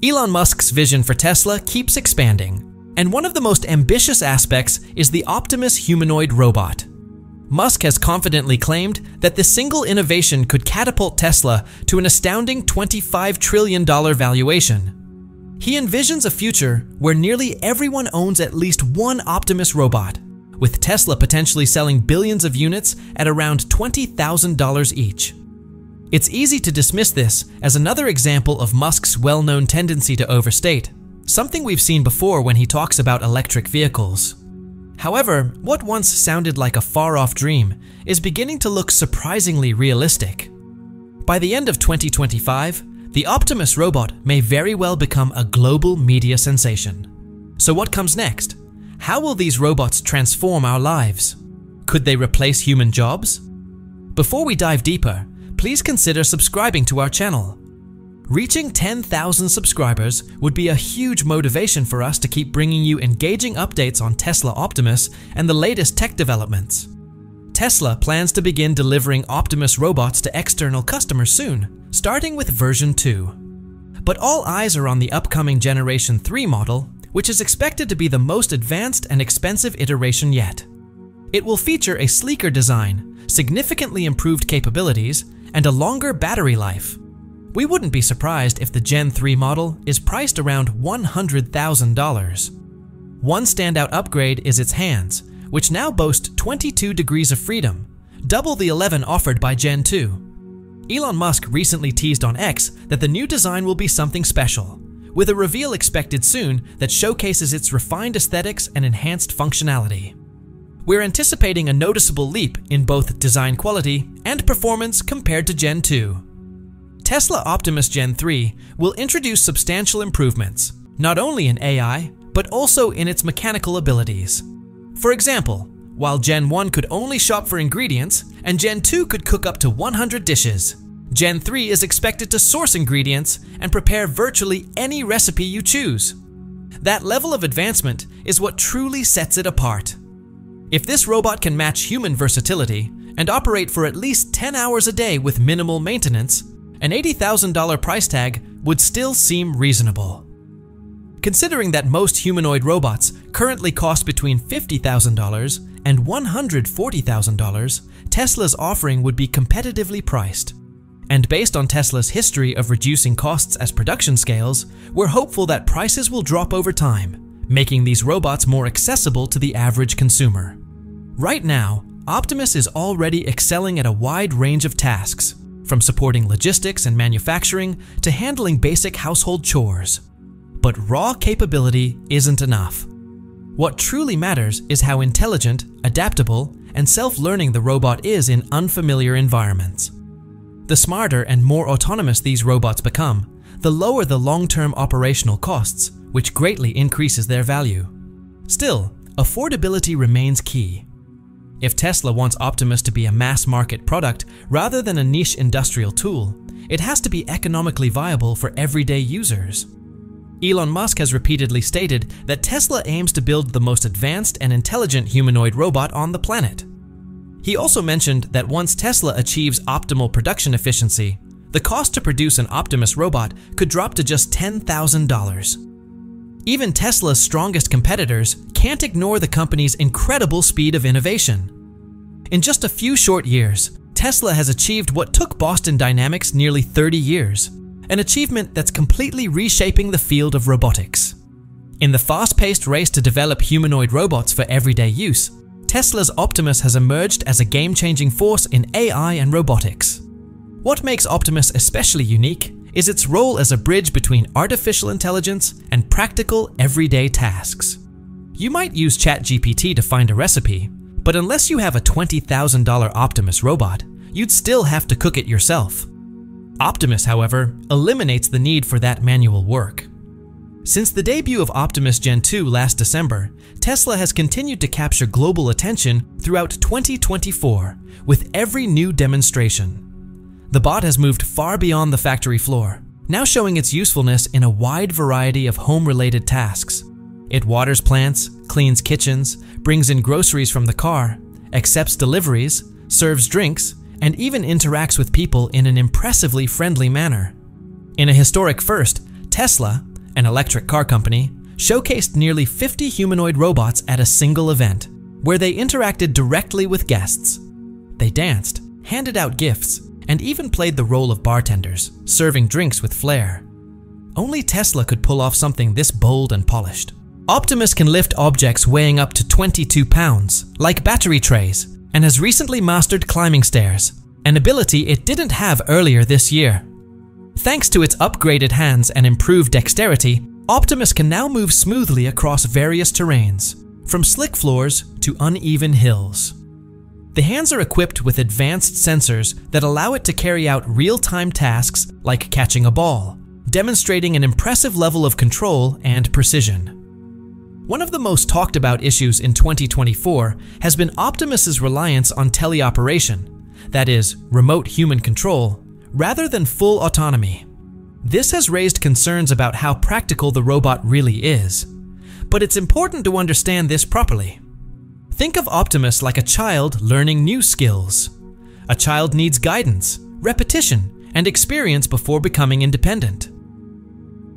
Elon Musk's vision for Tesla keeps expanding, and one of the most ambitious aspects is the Optimus humanoid robot. Musk has confidently claimed that this single innovation could catapult Tesla to an astounding $25 trillion valuation. He envisions a future where nearly everyone owns at least one Optimus robot, with Tesla potentially selling billions of units at around $20,000 each. It's easy to dismiss this as another example of Musk's well known tendency to overstate, something we've seen before when he talks about electric vehicles. However, what once sounded like a far off dream is beginning to look surprisingly realistic. By the end of 2025, the Optimus robot may very well become a global media sensation. So, what comes next? How will these robots transform our lives? Could they replace human jobs? Before we dive deeper, please consider subscribing to our channel. Reaching 10,000 subscribers would be a huge motivation for us to keep bringing you engaging updates on Tesla Optimus and the latest tech developments. Tesla plans to begin delivering Optimus robots to external customers soon, starting with version 2. But all eyes are on the upcoming Generation 3 model, which is expected to be the most advanced and expensive iteration yet. It will feature a sleeker design, significantly improved capabilities, and a longer battery life. We wouldn't be surprised if the Gen 3 model is priced around $100,000. One standout upgrade is its hands, which now boast 22 degrees of freedom, double the 11 offered by Gen 2. Elon Musk recently teased on X that the new design will be something special, with a reveal expected soon that showcases its refined aesthetics and enhanced functionality. We're anticipating a noticeable leap in both design quality and performance compared to Gen 2. Tesla Optimus Gen 3 will introduce substantial improvements, not only in AI, but also in its mechanical abilities. For example, while Gen 1 could only shop for ingredients and Gen 2 could cook up to 100 dishes, Gen 3 is expected to source ingredients and prepare virtually any recipe you choose. That level of advancement is what truly sets it apart. If this robot can match human versatility and operate for at least 10 hours a day with minimal maintenance, an $80,000 price tag would still seem reasonable. Considering that most humanoid robots currently cost between $50,000 and $140,000, Tesla's offering would be competitively priced. And based on Tesla's history of reducing costs as production scales, we're hopeful that prices will drop over time, making these robots more accessible to the average consumer. Right now, Optimus is already excelling at a wide range of tasks, from supporting logistics and manufacturing to handling basic household chores. But raw capability isn't enough. What truly matters is how intelligent, adaptable, and self-learning the robot is in unfamiliar environments. The smarter and more autonomous these robots become, the lower the long-term operational costs, which greatly increases their value. Still, affordability remains key. If Tesla wants Optimus to be a mass market product rather than a niche industrial tool, it has to be economically viable for everyday users. Elon Musk has repeatedly stated that Tesla aims to build the most advanced and intelligent humanoid robot on the planet. He also mentioned that once Tesla achieves optimal production efficiency, the cost to produce an Optimus robot could drop to just $10,000. Even Tesla's strongest competitors can't ignore the company's incredible speed of innovation. In just a few short years, Tesla has achieved what took Boston Dynamics nearly 30 years, an achievement that's completely reshaping the field of robotics. In the fast-paced race to develop humanoid robots for everyday use, Tesla's Optimus has emerged as a game-changing force in AI and robotics. What makes Optimus especially unique is its role as a bridge between artificial intelligence and practical everyday tasks. You might use ChatGPT to find a recipe, but unless you have a $20,000 Optimus robot, you'd still have to cook it yourself. Optimus, however, eliminates the need for that manual work. Since the debut of Optimus Gen 2 last December, Tesla has continued to capture global attention throughout 2024 with every new demonstration. The bot has moved far beyond the factory floor, now showing its usefulness in a wide variety of home-related tasks. It waters plants, cleans kitchens, brings in groceries from the car, accepts deliveries, serves drinks, and even interacts with people in an impressively friendly manner. In a historic first, Tesla, an electric car company, showcased nearly 50 humanoid robots at a single event, where they interacted directly with guests. They danced, handed out gifts, and even played the role of bartenders, serving drinks with flair. Only Tesla could pull off something this bold and polished. Optimus can lift objects weighing up to 22 pounds, like battery trays, and has recently mastered climbing stairs, an ability it didn't have earlier this year. Thanks to its upgraded hands and improved dexterity, Optimus can now move smoothly across various terrains, from slick floors to uneven hills. The hands are equipped with advanced sensors that allow it to carry out real-time tasks like catching a ball, demonstrating an impressive level of control and precision. One of the most talked about issues in 2024 has been Optimus's reliance on teleoperation, that is, remote human control, rather than full autonomy. This has raised concerns about how practical the robot really is, but it's important to understand this properly. Think of Optimus like a child learning new skills. A child needs guidance, repetition, and experience before becoming independent.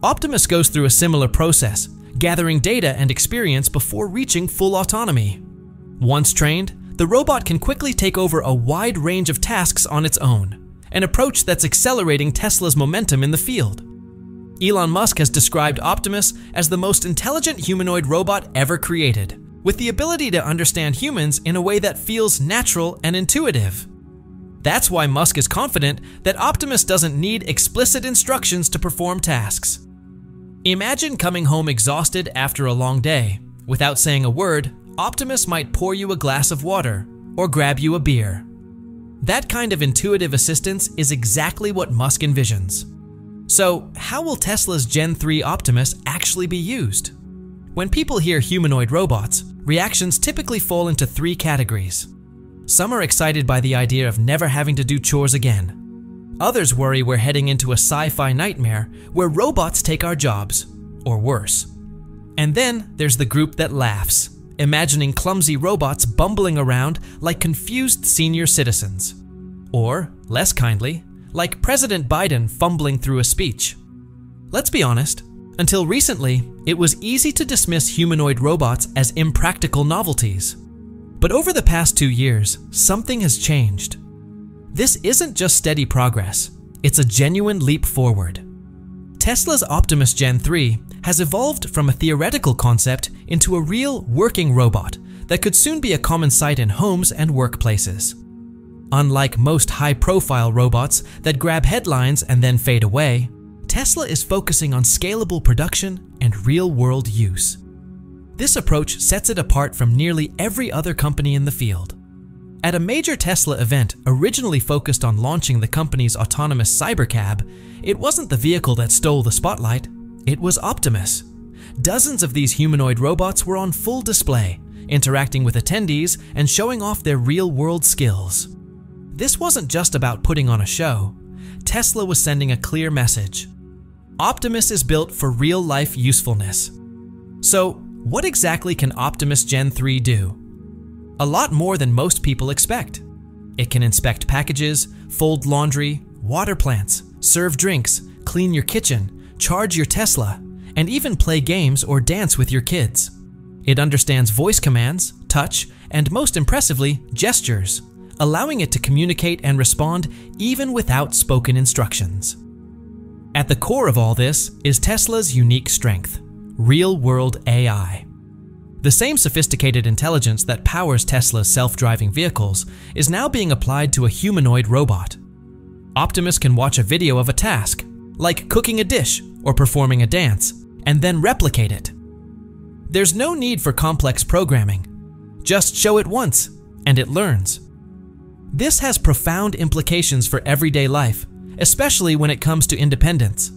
Optimus goes through a similar process, gathering data and experience before reaching full autonomy. Once trained, the robot can quickly take over a wide range of tasks on its own, an approach that's accelerating Tesla's momentum in the field. Elon Musk has described Optimus as the most intelligent humanoid robot ever created, with the ability to understand humans in a way that feels natural and intuitive. That's why Musk is confident that Optimus doesn't need explicit instructions to perform tasks. Imagine coming home exhausted after a long day. Without saying a word, Optimus might pour you a glass of water or grab you a beer. That kind of intuitive assistance is exactly what Musk envisions. So, how will Tesla's Gen 3 Optimus actually be used? When people hear humanoid robots, reactions typically fall into three categories. Some are excited by the idea of never having to do chores again. Others worry we're heading into a sci fi nightmare where robots take our jobs, or worse. And then there's the group that laughs, imagining clumsy robots bumbling around like confused senior citizens. Or, less kindly, like President Biden fumbling through a speech. Let's be honest, until recently, it was easy to dismiss humanoid robots as impractical novelties. But over the past two years, something has changed. This isn't just steady progress, it's a genuine leap forward. Tesla's Optimus Gen 3 has evolved from a theoretical concept into a real working robot that could soon be a common sight in homes and workplaces. Unlike most high profile robots that grab headlines and then fade away, Tesla is focusing on scalable production and real world use. This approach sets it apart from nearly every other company in the field. At a major Tesla event originally focused on launching the company's autonomous Cybercab, it wasn't the vehicle that stole the spotlight, it was Optimus. Dozens of these humanoid robots were on full display, interacting with attendees and showing off their real world skills. This wasn't just about putting on a show. Tesla was sending a clear message. Optimus is built for real life usefulness. So, what exactly can Optimus Gen 3 do? A lot more than most people expect. It can inspect packages, fold laundry, water plants, serve drinks, clean your kitchen, charge your Tesla, and even play games or dance with your kids. It understands voice commands, touch, and most impressively, gestures, allowing it to communicate and respond even without spoken instructions. At the core of all this is Tesla's unique strength real world AI. The same sophisticated intelligence that powers Tesla's self driving vehicles is now being applied to a humanoid robot. Optimus can watch a video of a task, like cooking a dish or performing a dance, and then replicate it. There's no need for complex programming. Just show it once, and it learns. This has profound implications for everyday life, especially when it comes to independence.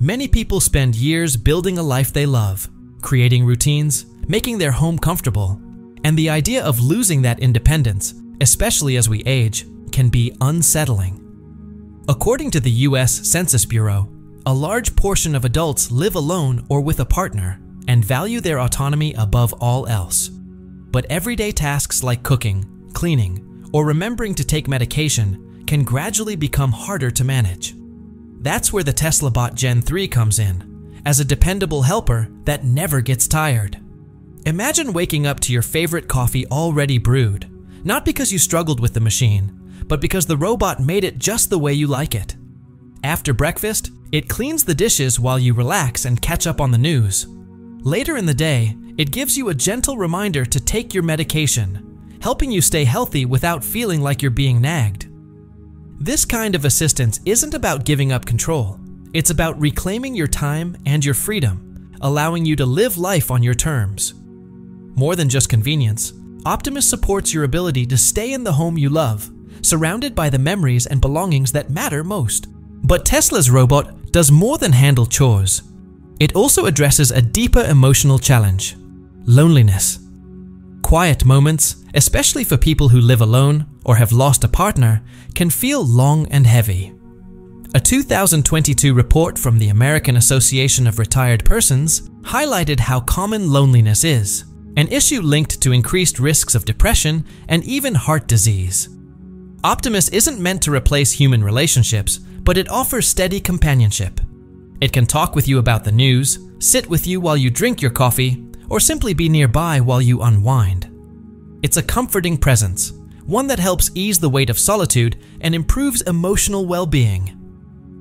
Many people spend years building a life they love, creating routines, making their home comfortable, and the idea of losing that independence, especially as we age, can be unsettling. According to the US Census Bureau, a large portion of adults live alone or with a partner and value their autonomy above all else. But everyday tasks like cooking, cleaning, or remembering to take medication can gradually become harder to manage. That's where the Tesla Bot Gen 3 comes in as a dependable helper that never gets tired. Imagine waking up to your favorite coffee already brewed, not because you struggled with the machine, but because the robot made it just the way you like it. After breakfast, it cleans the dishes while you relax and catch up on the news. Later in the day, it gives you a gentle reminder to take your medication, helping you stay healthy without feeling like you're being nagged. This kind of assistance isn't about giving up control. It's about reclaiming your time and your freedom, allowing you to live life on your terms. More than just convenience, Optimus supports your ability to stay in the home you love, surrounded by the memories and belongings that matter most. But Tesla's robot does more than handle chores. It also addresses a deeper emotional challenge loneliness. Quiet moments, especially for people who live alone or have lost a partner, can feel long and heavy. A 2022 report from the American Association of Retired Persons highlighted how common loneliness is, an issue linked to increased risks of depression and even heart disease. Optimus isn't meant to replace human relationships, but it offers steady companionship. It can talk with you about the news, sit with you while you drink your coffee, or simply be nearby while you unwind. It's a comforting presence, one that helps ease the weight of solitude and improves emotional well being.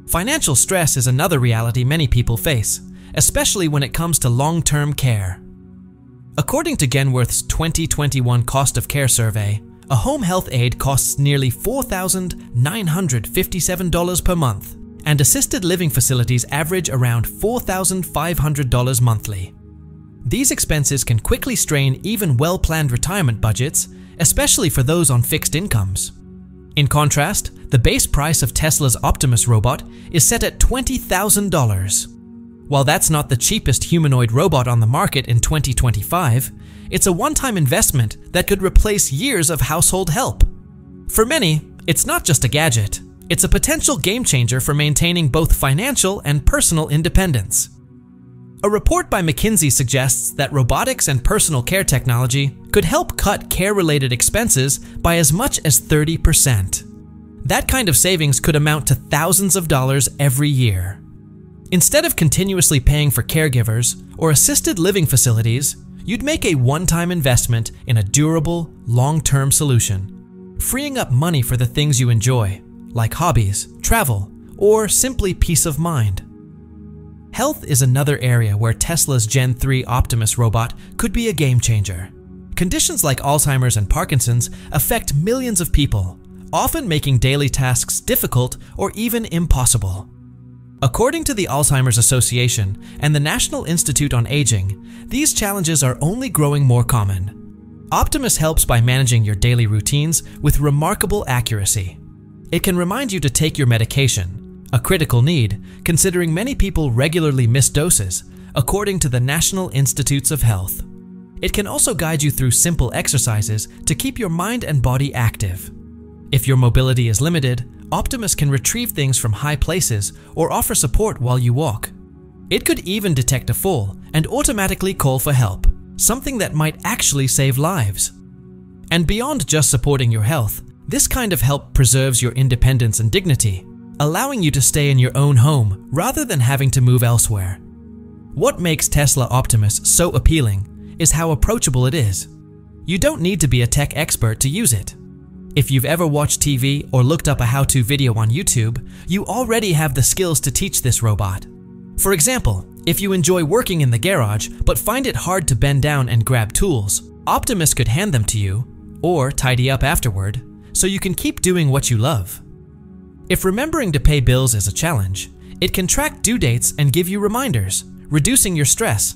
Financial stress is another reality many people face, especially when it comes to long term care. According to Genworth's 2021 Cost of Care Survey, a home health aide costs nearly $4,957 per month, and assisted living facilities average around $4,500 monthly. These expenses can quickly strain even well planned retirement budgets, especially for those on fixed incomes. In contrast, the base price of Tesla's Optimus robot is set at $20,000. While that's not the cheapest humanoid robot on the market in 2025, it's a one time investment that could replace years of household help. For many, it's not just a gadget, it's a potential game changer for maintaining both financial and personal independence. A report by McKinsey suggests that robotics and personal care technology could help cut care related expenses by as much as 30%. That kind of savings could amount to thousands of dollars every year. Instead of continuously paying for caregivers or assisted living facilities, you'd make a one time investment in a durable, long term solution, freeing up money for the things you enjoy, like hobbies, travel, or simply peace of mind. Health is another area where Tesla's Gen 3 Optimus robot could be a game changer. Conditions like Alzheimer's and Parkinson's affect millions of people, often making daily tasks difficult or even impossible. According to the Alzheimer's Association and the National Institute on Aging, these challenges are only growing more common. Optimus helps by managing your daily routines with remarkable accuracy. It can remind you to take your medication, a critical need considering many people regularly miss doses, according to the National Institutes of Health. It can also guide you through simple exercises to keep your mind and body active. If your mobility is limited, Optimus can retrieve things from high places or offer support while you walk. It could even detect a fall and automatically call for help, something that might actually save lives. And beyond just supporting your health, this kind of help preserves your independence and dignity, allowing you to stay in your own home rather than having to move elsewhere. What makes Tesla Optimus so appealing is how approachable it is. You don't need to be a tech expert to use it. If you've ever watched TV or looked up a how-to video on YouTube, you already have the skills to teach this robot. For example, if you enjoy working in the garage but find it hard to bend down and grab tools, Optimus could hand them to you, or tidy up afterward, so you can keep doing what you love. If remembering to pay bills is a challenge, it can track due dates and give you reminders, reducing your stress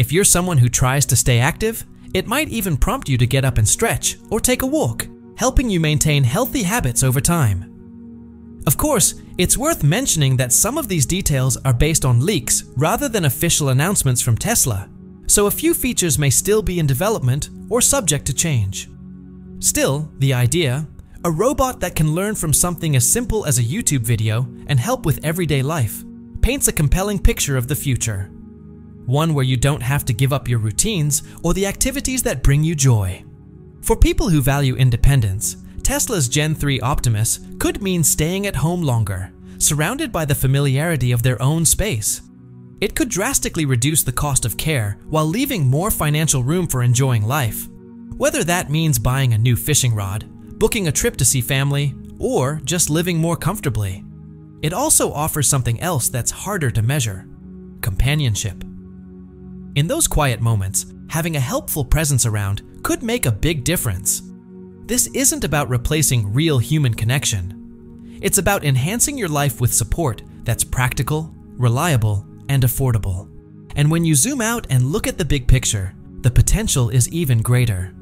if you're someone who tries to stay active, it might even prompt you to get up and stretch or take a walk, helping you maintain healthy habits over time. Of course, it's worth mentioning that some of these details are based on leaks rather than official announcements from Tesla, so a few features may still be in development or subject to change. Still, the idea, a robot that can learn from something as simple as a YouTube video and help with everyday life, paints a compelling picture of the future one where you don't have to give up your routines or the activities that bring you joy. For people who value independence, Tesla's Gen 3 Optimus could mean staying at home longer, surrounded by the familiarity of their own space. It could drastically reduce the cost of care while leaving more financial room for enjoying life. Whether that means buying a new fishing rod, booking a trip to see family, or just living more comfortably. It also offers something else that's harder to measure companionship. In those quiet moments, having a helpful presence around could make a big difference. This isn't about replacing real human connection. It's about enhancing your life with support that's practical, reliable, and affordable. And when you zoom out and look at the big picture, the potential is even greater.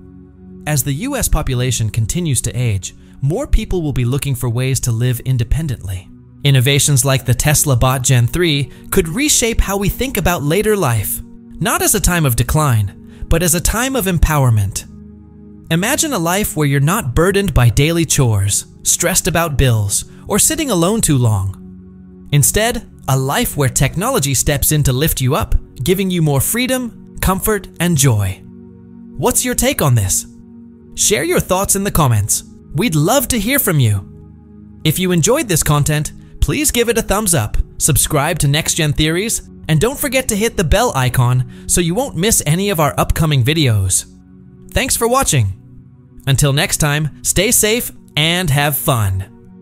As the US population continues to age, more people will be looking for ways to live independently. Innovations like the Tesla Bot Gen 3 could reshape how we think about later life, not as a time of decline, but as a time of empowerment. Imagine a life where you're not burdened by daily chores, stressed about bills, or sitting alone too long. Instead, a life where technology steps in to lift you up, giving you more freedom, comfort, and joy. What's your take on this? Share your thoughts in the comments. We'd love to hear from you. If you enjoyed this content, please give it a thumbs up, subscribe to NextGen Theories, and don't forget to hit the bell icon so you won't miss any of our upcoming videos. Thanks for watching. Until next time, stay safe and have fun.